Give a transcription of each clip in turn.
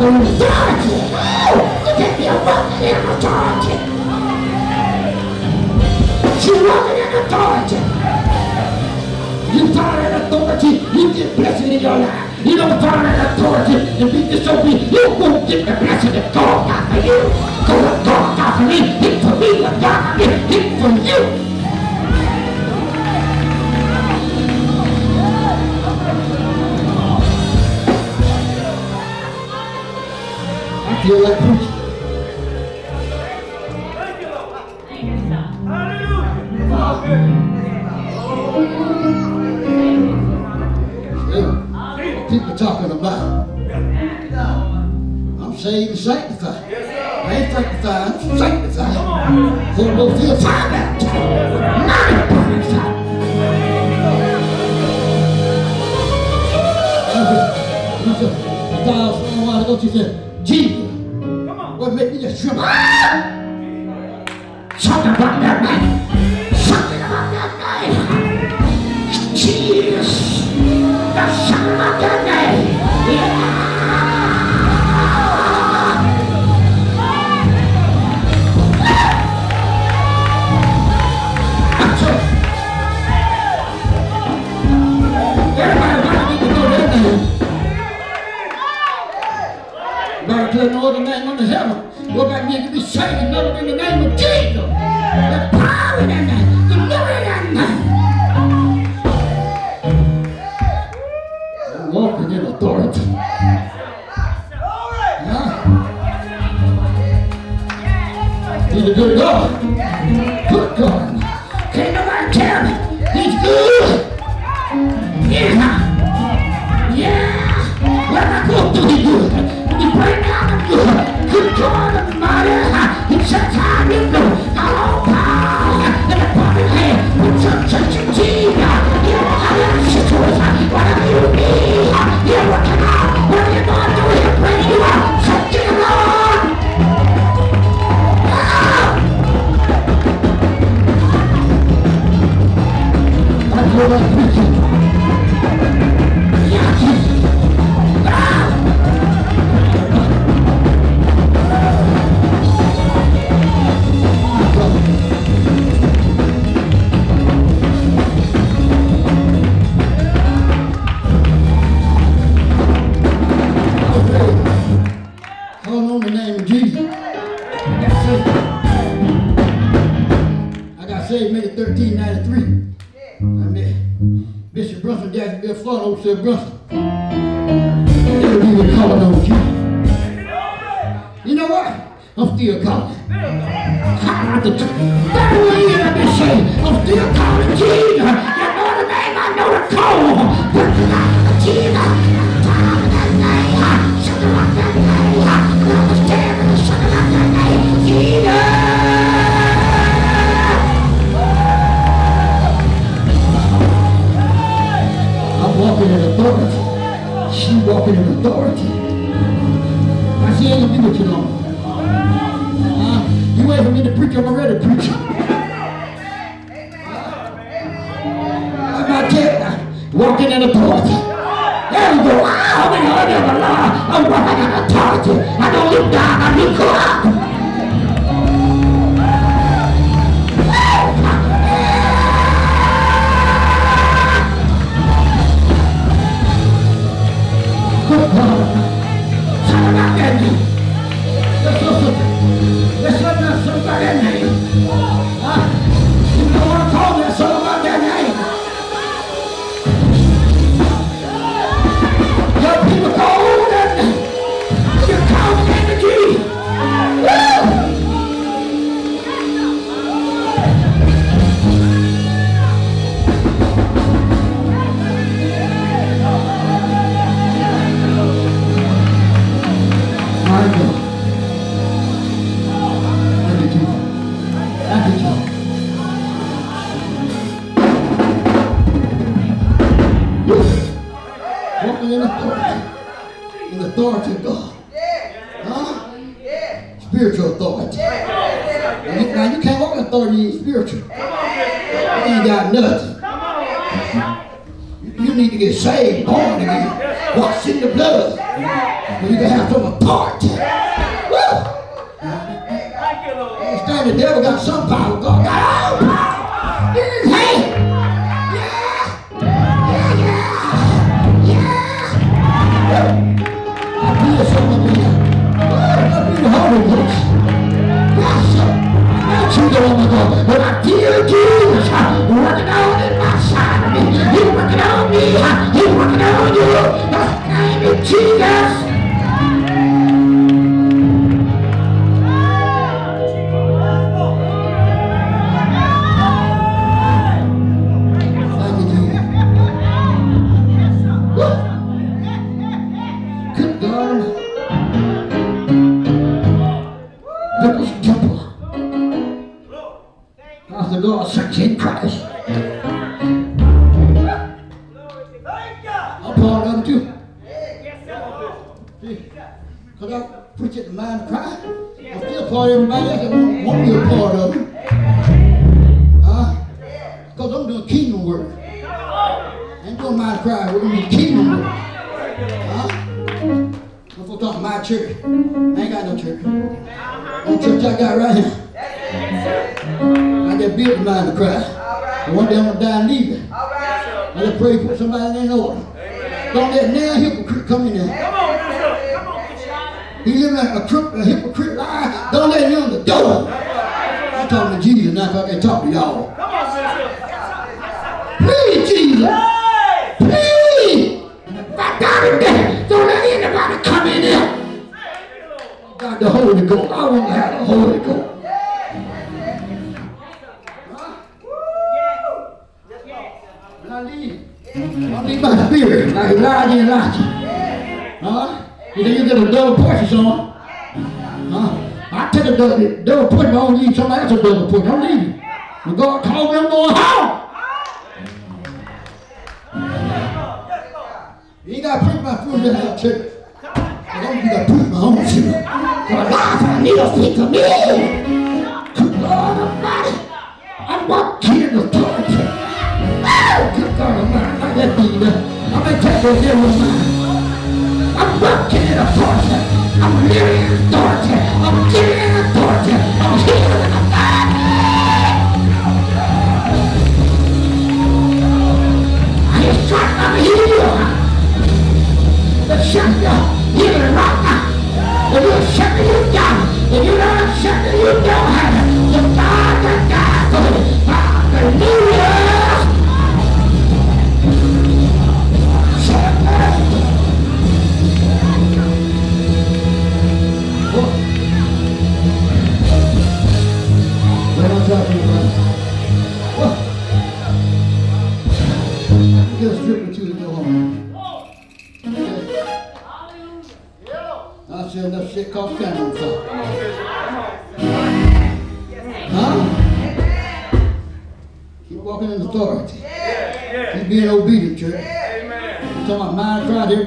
I'm an authority! Oh, you can't be a fucking authority! She's walking in authority! You thought an authority, you get in your life. You don't thought an authority to be disobedient, you won't get the blessing that God got for you. Go what God got for me, get for me what God did, you. I feel like preaching. Yeah. People talking about. I'm saved and sanctified. I ain't sanctified, I'm sanctified. So go feel fire baptized. Not baptized. He said, a thousand a while ago, she said, Jesus, what made me just tremble? Ah! Something about that No name under heaven. What that need to be saved, never in the name of Jesus. The power in that name. The glory in that name. I'm walking in authority. Huh? He's a good God. I know to call. Put the name of Jesus. Power in that that the that. I'm walking in authority. She walking in authority. I see ain't gonna you long. You for me to preach, I'm already preaching. I'm not dead. Walking in authority. There we go. I'm in the Lord. I'm walking in authority. I don't look down, I look up. You, you need to get saved, born again. Washed in the blood. But you have apart. Woo! Understand the devil got some power. God got all power in his hand. Yeah. Yeah, yeah. Yeah. I feel something in here. I feel the Holy Ghost. Yes, sir. Not you the woman go, but I feel Jesus uh, working on in my side of me. He's working on me. uh, He's working on you. Uh, Name of Jesus. Because I preach at the mind of Christ. I'm still part of everybody else that won't, be a part of it. Huh? Because I'm doing kingdom work. I ain't doing mind of Christ. We're doing kingdom work. Huh? I'm talking my church. I ain't got no church. The church I got right here. I just built the mind of Christ. One day I'm gonna die and leave it. I just pray for somebody in order. Don't let no hypocrite come in there. He living like a, crook, a hypocrite lie. Don't let him in the door. I'm talking to Jesus 'cause I can talk to y'all. Please, Jesus. Please. Got him. Don't let anybody come in there. Got the Holy Ghost. I want to have the Holy Ghost. I leave my spirit like Elijah and Elisha. Huh? You think you get a double portion on? Huh? I take a double, double portion, I don't leave somebody else a double portion. I'm leaving. When God called me, I'm going home. You ain't got to preach my food in our church. But I'm going to preach my own. For life, I need a speak to me. Good God Almighty. I'm walking in authority. Oh, good God Almighty. That beat up. I'm to take over there with mine. I'm walking in authority. I'm living in authority. I'm living in authority. I'm healing in authority. I to heal you. The shepherd, healing right now. If you're shepherd, you down. If you're not shepherd, you it. The Father died for you. Hallelujah.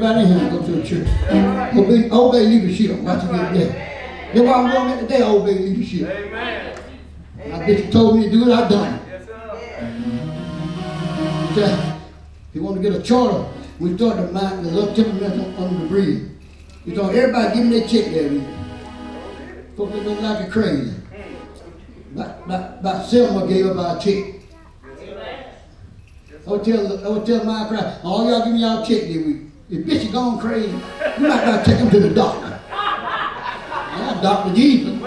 Everybody in here go to the church. Obey, obey leadership. Watch you get there. That's why I'm going today, obey leadership. I bet you told me to do it, I done it. Okay. If you want to get a charter, we start the mind, the love temperament on, on the breed. You thought everybody give me their check every week. Folks look like a crazy. About, about, about Selma gave up our check. I would tell, I would tell my crowd, all y'all give me y'all check this week. If is gone crazy, you might gotta take him to the doctor. Yeah, Dr. Jesus.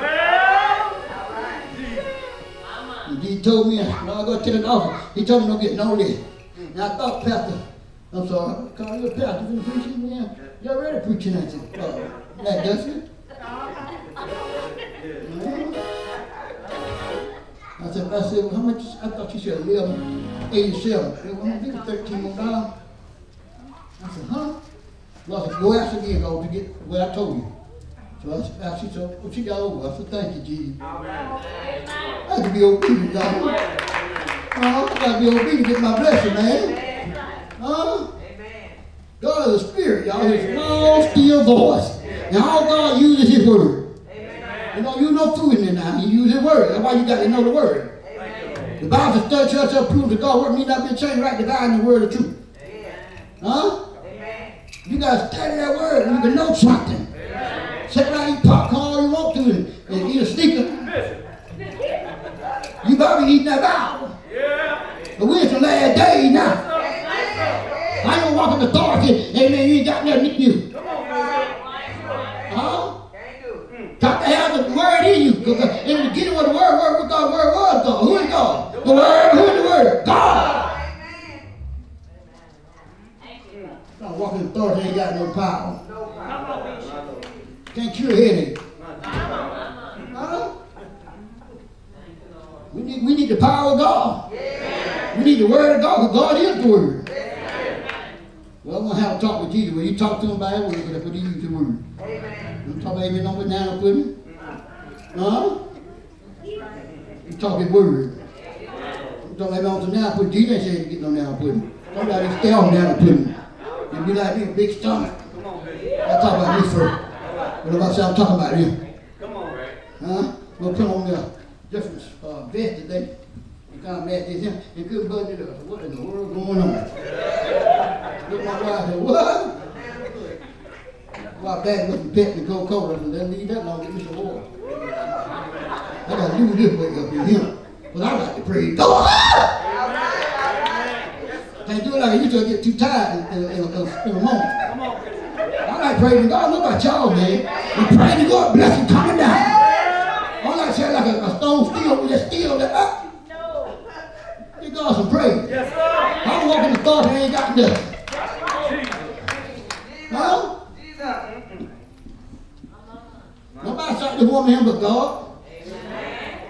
And he told me, no, I go to the office. He told me don't get no less. And I thought, Pastor, I'm sorry, call you a pastor for the preaching, yeah. You already preaching, I said, uh, that does it. I said, I said, well, how much, I thought you said eleven eighty-seven. I said, well, I'm thirteen more dollars. I said, huh? Well, I said, go ask again, go to get what I told you. So I said, I said, so what you got over? I said, thank you, Jesus. I have to be obedient, y'all. Uh, I gotta be obedient to get my blessing, man. Huh? God is a spirit, y'all. His small, still voice. And all God uses his word. You don't use no food in there now. He uses his word. That's why you got to know the word. The Bible says, study yourself, prove that God word me not be changed, right dividing the word of truth. Huh? You gotta study that word. and You can know something. Sit around eat popcorn all you want to and, and eat a sneaker. You be eating that Bible. But we're the last days now. I don't walk in authority. Amen. You ain't got nothing in you. Huh? Got to have the word in you. Because in the beginning of the word, word with God, word was God. Who is God? The word, who is the word? God. Don't walk authority, ain't got no power. Can't cure a headache. Huh? We need, we need the power of God. We need the word of God, because God is the word. Well, I'm going to have a talk with Jesus. When you talk to him about that word, but he use the word. You talk about amen on banana pudding? Huh? You talking word. You talk about on banana pudding. Jesus ain't saying to get no banana pudding. Somebody stay on banana pudding. And be like me, a big stomach. Come on, baby. I talk about me first. What about say I'm talking about you? Come on, right? Huh? We'll put on the different uh, vest today. You kind of match this. And good budget up. What in the world going on? Look my wife said, what? Dad wasn't petting the Coca-Cola and then leave that long, get me some water. I gotta do this way up in here. But I like to praise God. It like I to I get too tired in, in, in, in, a moment. I like praising God. Look at y'all, man. And to God, bless blessing coming down. All I said like a, a stone steel, we just steel that up. Give God some praise. I'm walking the thought and ain't got nothing. Huh? Nobody shot the woman him but God.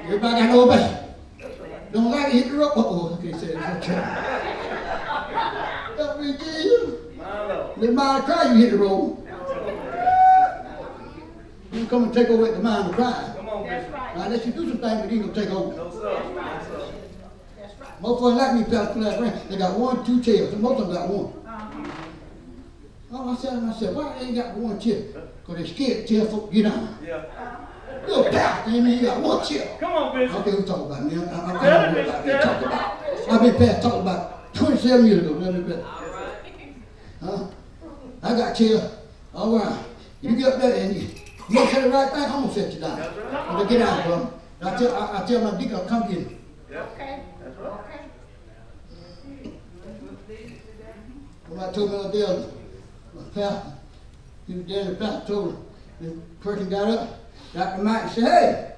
Everybody got no obey. Don't like it, hit the rope. Uh-oh, okay, say it's okay. Help me, Jesus. The mind of cry, you hit the road. You come and take over at the mind of cry. Now, unless you do some things, but he gonna take over. No, sir. That's right. Most of them like me, Pastor Class Grant, they got one, two tails, and Most of them got one. Oh, I said to myself, why they ain't got one chair? Because they're scared to tell folk get down. You're a pastor, amen, you got one chair. Come on, Bishop. Okay, we'll talk about me. I'm, I'm, I'm kind of about that. Talk about. I've been past talking about 27 years ago, nothing better. Huh? I got chair all around. You get up there and you, you don't say the right thing, I'm gonna set you down. I'm gonna get out, bro. I tell, I, I tell my deacon, come get me. When I told me the other day, my pastor, he was there, the pastor told him, the person got up, got the mic and said, hey,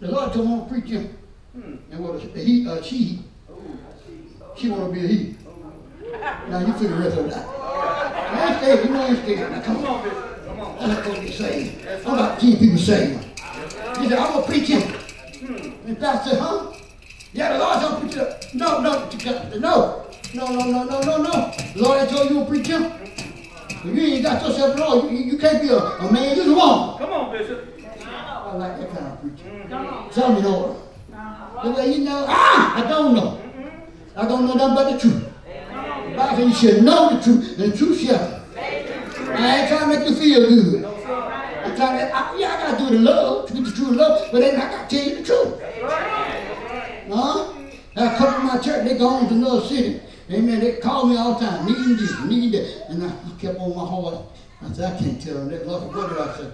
the Lord told me to preach him. And what a he, uh, she, she want to be a he. Now you figure the rest of that. I ain't scared, you know I ain't scared. Now come on. Come on. I'm not going to get saved. I'm not seeing people saved. He said, I'm going to preach him. And the pastor said, huh? Yeah, the Lord told me to preach him. No, no, no. No, no, no, no, no, no. The Lord had told you to preach him. If you ain't got yourself in order, you, you can't be a, a man, you're a woman. Come on, Bishop. I like that kind of preaching. Tell me order. The way you know, ah, I don't know. I don't know nothing but the truth. The Bible says you should know the truth, and the truth shall. I ain't trying to make you feel good. I'm trying to, I, yeah, I gotta do the love, to get the true love, but then I gotta tell you the truth. Huh? Now, a couple of my church, they go on to another city. Amen. They call me all the time, needing this, needing that. And I kept on my heart. I said, I can't tell them that. Lord, what did I say?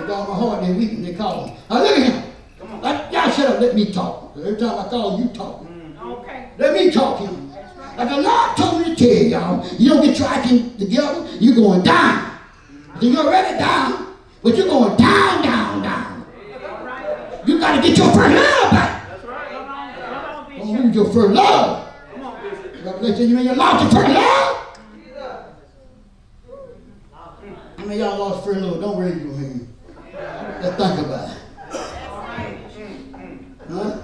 They got on my heart, they and they call me. I look at him. Like, y'all shut up, let me talk. Every time I call, you talk. Okay. Let me talk to him. Like the Lord told me to tell y'all, you don't get your acting together, you're going down. So you're already down, but you're going down, down, down. You got to get your first love back. That's right. Don't lose your first love. Revelation, you mean you lost your first love? I mean, y'all lost first love. Don't raise your hand. Let's think about it. Huh?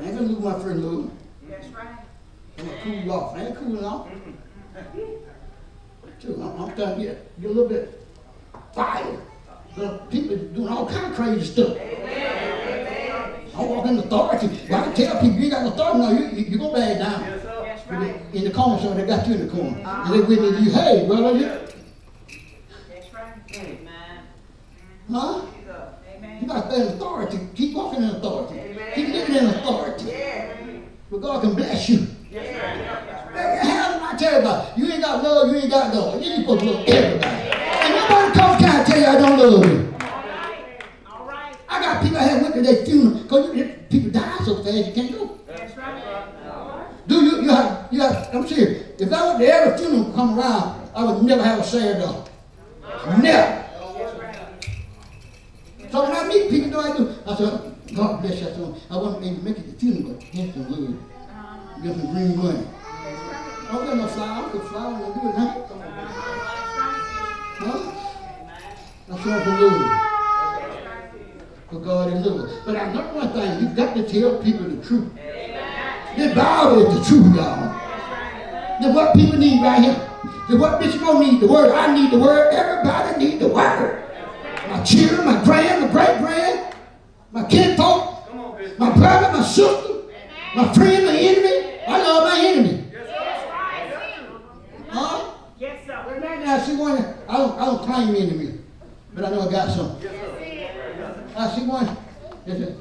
I ain't gonna lose my first love. That's right. I'm gonna cool off. I ain't cooling off. Too. I'm, I'm trying to get, get a little bit fired. But people doing all kind of crazy stuff. I walk in authority. But I can tell people you got authority. No, you, you, you gonna bag down. Yes. Right. In the corner, so they got you in the corner. And they witness you, hey, brother, you, That's right. Amen. huh? You got to stay in authority. Keep walking in authority. Keep living in authority. But God can bless you. That's right. How I tell you ain't got love, you ain't got love. You ain't supposed to love everybody. And nobody come trying to tell you I don't love you. All right. All right. I got people I had went to their funeral because people die so fast you can't go. That's right. Do you, you have, you have, I'm serious. If I went to every funeral come around, I would never have a sad dog. Never. That's. So when I meet people, do I do? I said, God bless you. I said, I want to make it to funeral, but get some love. Get some green money. Don't get no flower. I don't get flower. I don't do it, huh? Huh? I said, for love. For God is love. But I know one thing. You've got to tell people the truth. The Bible is the truth, y'all. The what people need right here. The what Bishop need the word. I need the word. Everybody need the word. My children, my grand, my great grand, my kinfolk, my brother, my sister, my friend, my enemy. I love my enemy. Huh? Yes, sir. Well, right now, I see one. I don't, I don't claim enemy, but I know I got some. I see one. It's a,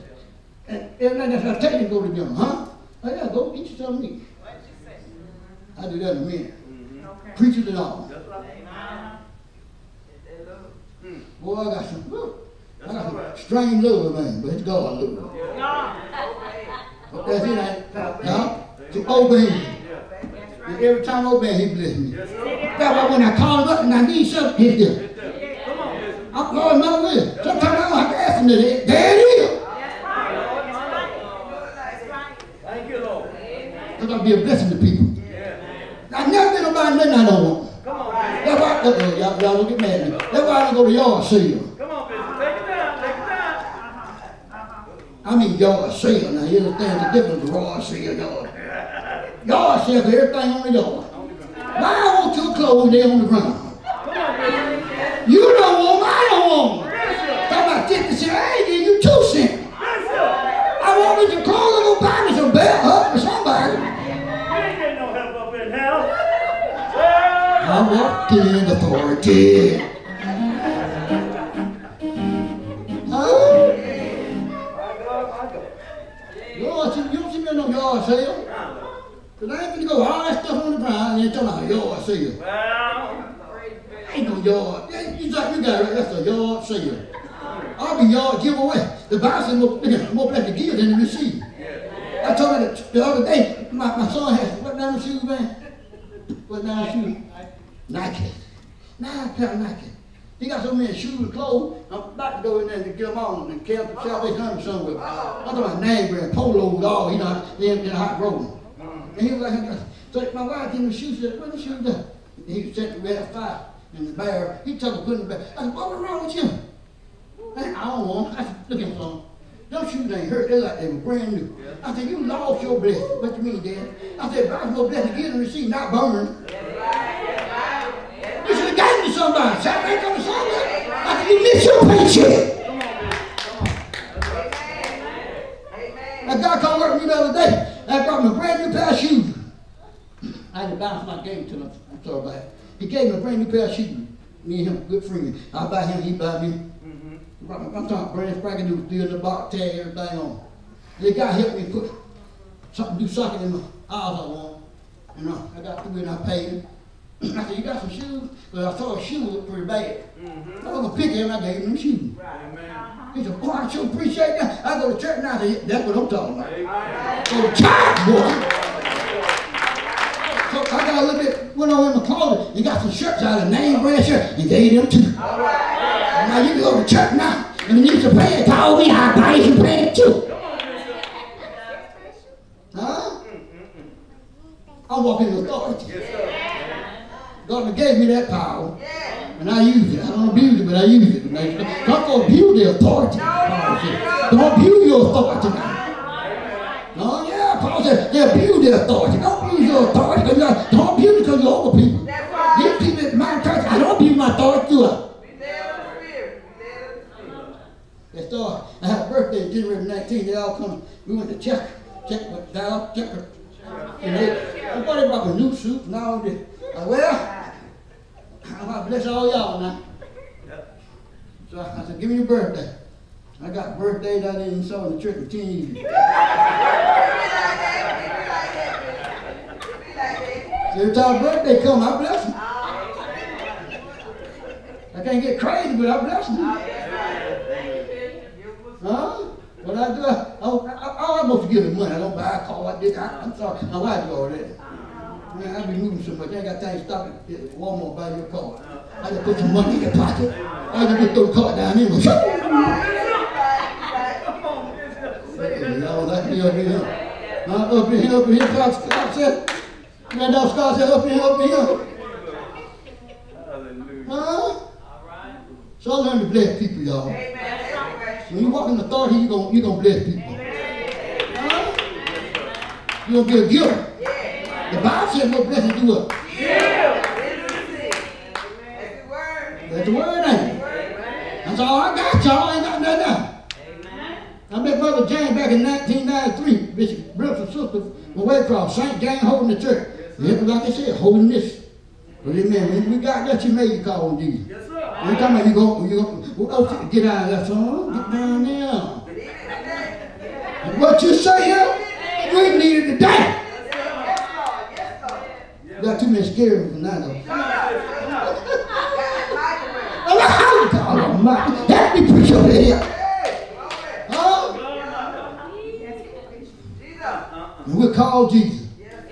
and every night I tell you to go to them, huh? Oh, I gotta go eat you some meat. I do that in a minute. Okay. Preachers and all. Boy, I got some. whew, I got some strange love, man, but it's God love. God. But that's it, I, huh? To obey him. That's And right. every time I obey he bless me. Yes, sir. That's why when I call him up and I need something, he's there. Come on, Bishop. I'm Lord, no will. Sometimes I don't have to ask him to there. There it is. That's right. That's right. Thank you, Lord. I'm gonna be a blessing to people. Yeah. I never been about nothing I don't want. Come on, Bishop. That's why, uh, y'all, y'all don't get mad at me. That's why I don't go to yard sale. Come on, Bishop. Take it down. Take it down. I mean yard sale. Now you understand the difference of yard sale, yard. Sale for everything on the yard. Why I want your clothes there on the ground? You don't want them, I don't want them. Talk about 50 cents, I ain't give you two cents. I want me some clothes, go buy me some belt hug for somebody. I walked in authority. God, God. Lord, you don't see me in no yard sale. Cause I ain't gonna go all that stuff on the ground and then talking about yard sale. Well, Ain't no yard. Yeah, You got, you got it right. That's a yard sale. I'll be yard giveaway. The Bible says more, more blessed to give than to receive. I told her that the other day, my, my son has, what down shoes, man? What down shoes? Nike. Nine pair of Nike. He got so many shoes and clothes, I'm about to go in there to get them on and camp the Salvation Army somewhere. I'm talking about name brand, polos, all, you know, in, in a hot road. And he was like, take my wife gave me the shoes, said, what the shoes there? And he sent me a fire in the bear. He took a put in the bear. I said, what was wrong with you? Man, I don't want them. I said, look at them. Them shoes ain't hurt. They're like they were brand new. I said, you lost your blessing. What you mean, Dad? I said, I was more blessed to give and receive, not burn. You should have gotten to somebody. Shout on the somebody. I said, you missed your paycheck. That guy come work with me the other day. I brought him a brand new pair of shoes. I had to bounce my game to him. I'm sorry about it. He gave me a brand new pair of shoes. Me and him, good friends. I buy him, he buy me. Mm-hmm. Me- I'm talking brand spanking new, still the box tag, everything on. The guy helped me put something, do something in my house I want. You know, I got through and I paid him. Mm-hmm. I said, you got some shoes? Well, I saw a shoe look pretty bad. I was gonna pick him, I gave him the shoes. Amen. He said, boy, I sure appreciate that. I go to church now, I said, that's what I'm talking about. Amen. Go to church, boy. So I got a little bit, went over in my closet and got some shirts out of name brand shirt and gave them to him. Now you can go to church now. And you need some pants, told me I'll buy you some pants too. Huh? I walk in authority. Yes, sir. God gave me that power. And I use it. I don't abuse it, but I use it. Don't go abuse the authority. Paul said. Don't abuse your authority now. No, yeah, Paul said, they abuse their authority. Don't abuse your authority. 'cause you're- Don't abuse it because you're over people. These people in my church, I don't abuse my authority to. They started, I had a birthday January 19th, they all come, we went to check, check with Dow, check her. And they, everybody brought a new suit and all this. I, well, I bless all y'all now. So I said, give me your birthday. I got birthdays I didn't saw in the church for 10 years. Every time birthday come, I bless them. I can't get crazy, but I bless them. Huh? What I do, I, I, I, I'm supposed to give him money. I don't buy a car like this. I, I'm sorry. My wife that. Man, I be moving so much. I ain't got time to stop at Walmart buy your car. I just put some money in your pocket. I just throw the car down in. Y'all like me up in here. Huh? Up in here, up in here, Scott, Scott said. Man, down Scott said, up in here, up in here. Huh? So I learned to bless people, y'all. When you walk in authority, you're going you gonna bless people. Huh? You're going to be a giver. The Bible says what blessing do what? That's the word, ain't it? That's all I got, y'all. I ain't got nothing else. I met Brother James back in 1993, Bishop brothers and sisters from Waycross, St. James holding the church. Yeah, like I said, holding this. But amen, when we got that, you made you call on Jesus. Yes, sir. Every time you go, you go, well, oh, get out of that son, get down there. What you say here, we need it today. Got too many scary ones now, though. Oh, God Almighty, help me preach over here. Huh? And we'll call Jesus.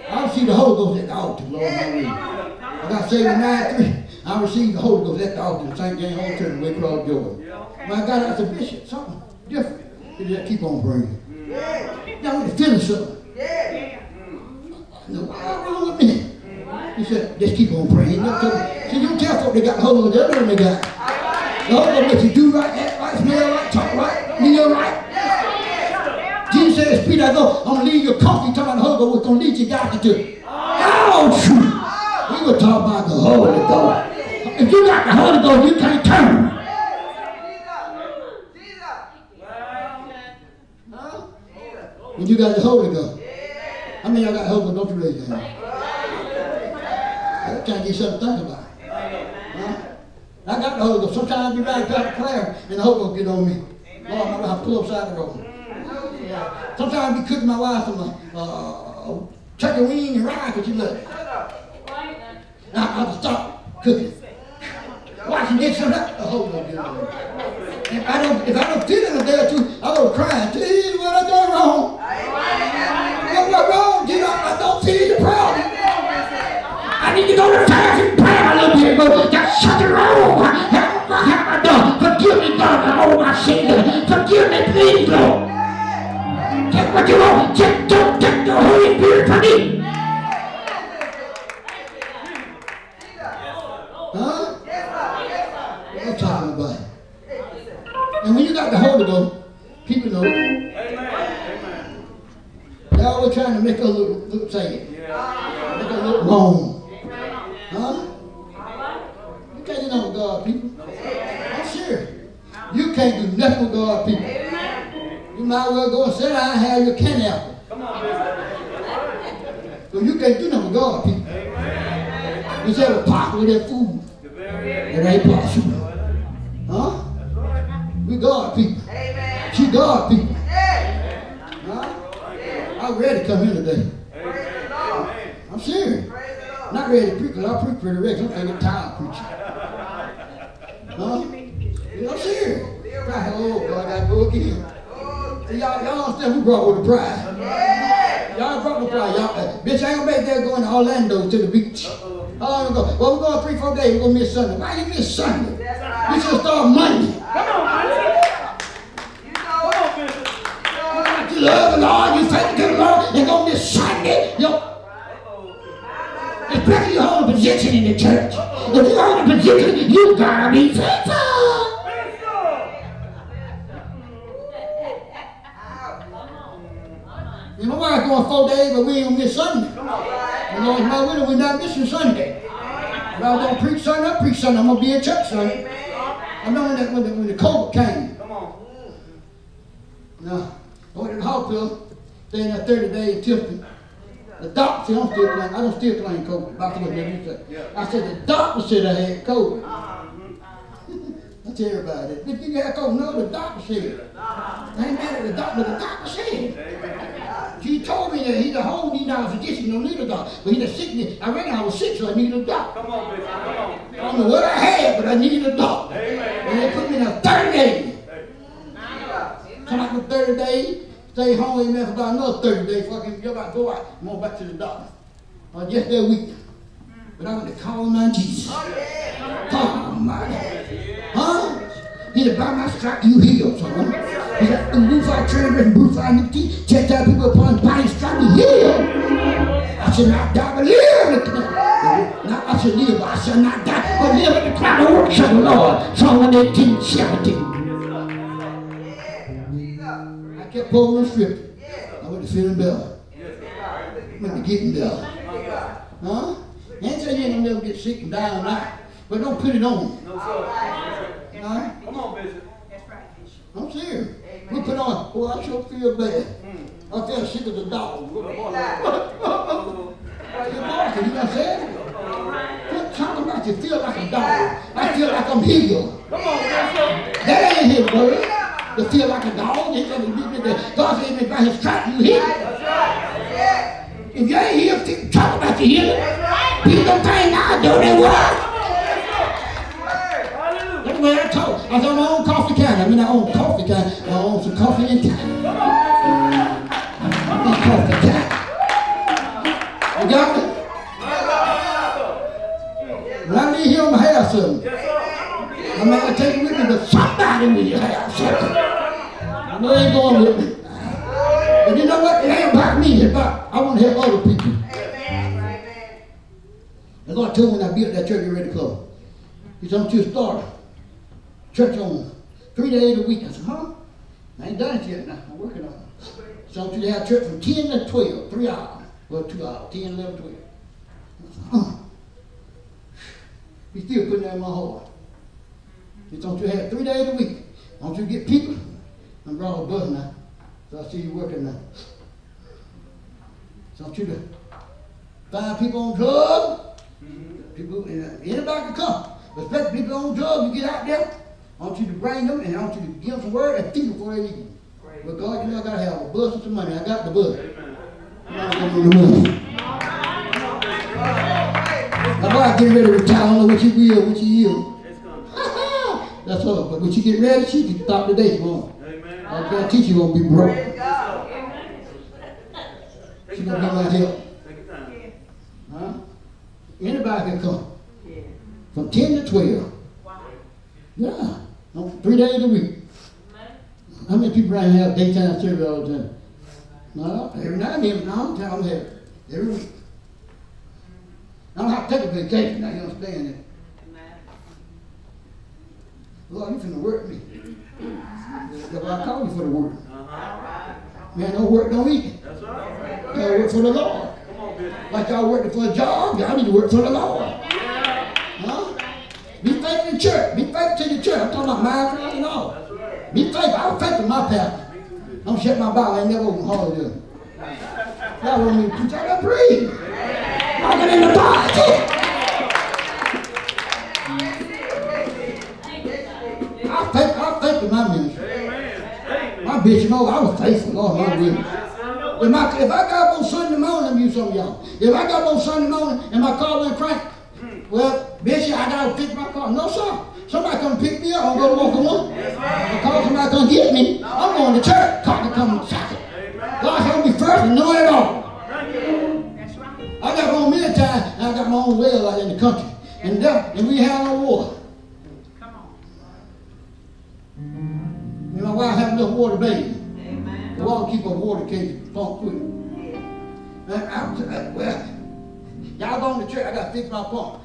I received the Holy Ghost at the altar, Lord. I got saved in 93. I received the Holy Ghost at the altar in St. James Home Church in Waycross, Georgia. When I got out bishop, something different. He just keep on praying. Now, you finish something, no, what's wrong with me? He said, just keep on praying. Told me. See, you tell folk they got the Holy Ghost, they know they got. The Holy Ghost makes you do right, act right, smell right, talk right, live right. Jesus said, Peter, I go, I'm gonna leave your coffee. Talking about the Holy Ghost, we're gonna lead you guys to shoot. We were talking about the Holy Ghost. If you got the Holy Ghost, you can't turn. When you got the Holy Ghost. How many of y'all got the Holy Ghost? Don't you raise your hand. I'm trying to you something to think about. Huh? I got the Holy Ghost. Sometimes be right back to prayer and the Holy Ghost get on me. Lord, I have to pull upside the road. Sometimes I be cooking my wife some uh, turkey wing and rye because loves it. Now I have to stop cooking. Watch and get some of. The Holy Ghost get on me. If I don't, if I don't feel it a day or two, I go crying. Jesus, what I done wrong? What bit, but something wrong. What have I done? Forgive me, God, for all my sins. Forgive me, please, Lord. Take what you want. Just don't take the Holy Spirit from me. A pot with that food. It ain't possible. Huh? We God people. She God people. Huh? I'm ready to come here today. Amen. I'm serious. Not ready to preach, because I preach pretty regular. I'm tired of preaching. Huh? Yeah, I'm serious. Pride, oh, God, I gotta go again. See, y'all, y'all understand who brought with the pride. Y'all brought the pride. Y'all, bitch, I ain't gonna make that going to Orlando to the beach. How long ago? Well, we're going three, four days. We're gonna miss Sunday. Why you miss Sunday? We should start Monday. Come on, Bishop. Come on, You love the Lord, you faith to the Lord, you're gonna miss Sunday. Yo, especially you hold a position in the church. If you hold a position, you gotta be faithful. Bishop. And my wife going four days, but we ain't gonna miss Sunday. The my widow, we're not missing Sunday. If I don't preach Sunday, I preach Sunday. I'm gonna be in church Sunday. I know the, when the, when the COVID came. Come on. Now, I went to the hospital, staying there 30 days in Tifton. The doctor said, I'm still playing, I don't still claim COVID. Doctor looked at me and said, I said, the doctor said I had COVID. I tell everybody that. If you got COVID, no, the doctor said. I ain't mad at the doctor, the doctor said. He told me that he's a whole need I was a distance, no need a doctor. But he's a sickness. I reckon I was sick, so I needed a doctor. Come on, Bishop. Come on. I don't know what I had, but I needed a doctor. Amen. And they put me in a 30 day. Come out for 30 days, stay home, amen, for about another 30 days, fucking go out, go out, I'm on back to the doctor. I just that week. But I'm going to call on my Jesus. Oh, my. Huh? He said, by my stripe you healed, son. He said, I and Bruce I nicotine, checked out people upon body stripe you healed. I shall not die, but live. Not I shall live, I shall not die, but live in the cloud of works of the Lord. Psalm 118, 17. I kept pulling the script. I went to feeling better. Went to getting better. Huh? Ain't saying you ain't gonna never get sick and die on that. But don't put it on. No, sir. Huh? Come on, Bishop. That's right, Bishop. I'm serious. We put on, oh, I sure feel bad. I feel sick as a dog. You're barking, you know what I'm saying? Quit talking about you feel like a dog. I feel like I'm healed. Come on, Bishop. That ain't his word. To feel like a dog. He said, God said, me by his stripes you healed. If you ain't here, keep talking about your healing. People think I do their work. Hallelujah. That's the way I talk. I was my own coffee can. I mean, I own coffee can. I own some coffee in can. Eat coffee can. You got me? When I leave here, I'm going to have something. I'm not going to take it with me, but somebody will have something. I know they ain't going with me. But you know what? It ain't about me. It's about, I want to help other people. The Lord told me when I built that church, you ready to close. He said, I want you start church on three days a week. I said, huh? I ain't done it yet now. I'm working on it. So I want you to have church from 10 to 12, three hours. Well, two hours, 10, 11, 12. I said, huh? He's still putting that in my heart. He I want you have three days a week. I want you get people. I'm brought a bus now. So I see you working now. So I want you to find people on drugs. Mm-hmm. People, uh, anybody can come. But especially people on drugs, you get out there, I want you to bring them and I want you to give them some word and feed them before they leave. But God, you know I gotta have a bus with some money. I got the bus. I'm not giving you the money. My wife getting ready to retire. I don't know what you will, what you will. That's all. But when you get ready, she can stop the day. She won't. Amen. I can't teach you won't be broke. Take She your gonna be my time. help. Take your time. Huh? Anybody can come. Yeah. From 10 to 12. Wow. Yeah. No, Three days a week. How many people around here have daytime service all the time? No, every now and then, no, I'm telling you, every week. I don't have to take a vacation, now you understand that. Lord, you finna work me. That's why I call you for the work. Uh-huh. Man, don't work, don't eat. That's right. Gotta work for the Lord. Come on, Bishop. Like y'all working for a job, y'all need to work for the Lord. In church. Be faithful to the church. I'm talking about my friends and all. That's right. Be faithful. I was faithful to my pastor. Me too, Bishop. Don't shut my Bible. I ain't never open holiday. Y'all me to preach. I got breathe. Walking in the Bible. I faith, I faith in my ministry. Amen. My bishop, oh, I was faithful. Lord, my goodness. If, my, if I got up on Sunday morning, use some of y'all. If I got up on Sunday morning and my car went crank, well, Bishop, I gotta fix my car. No, sir. Somebody come pick me up. I'm gonna walk alone. Because somebody come get me. I'm going to church. Car to come and check it. God help me first and know it all. Thank you. That's right. I got my own military and I got my own well out in the country. And that, and we have no water. Come on. And my wife have enough water, baby. Amen. The water keep a water case pump quick. And I, I, uh, well, y'all going to church, I got to fix my pump.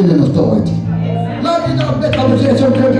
In authority. You know, to say something.